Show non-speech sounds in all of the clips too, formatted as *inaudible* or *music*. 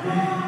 Amen. *laughs*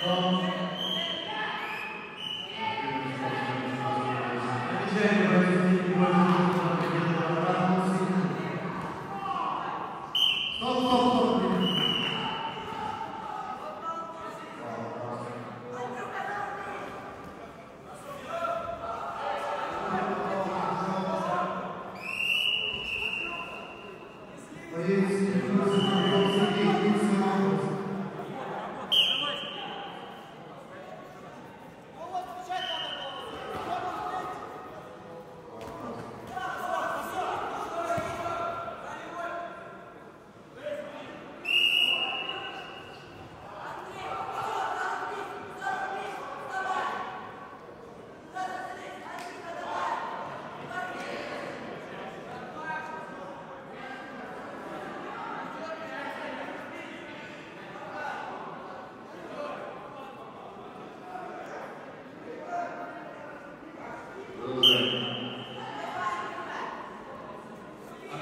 Come. Oye,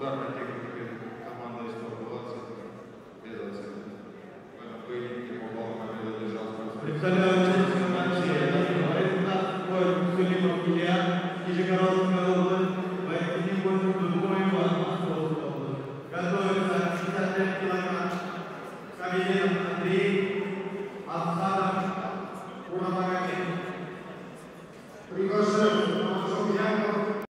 ударной техникой команда из 120 без оценки. В этом поединке по баллам победу держал спортсмен. Представляю Российскую нацию. Результат боя Сулимов Илья, Нижегородская область, поединок бойцов Дубоева, Московская область. Готовится 65 килограмм. Кабинет Андрей, Абсадов, Урамага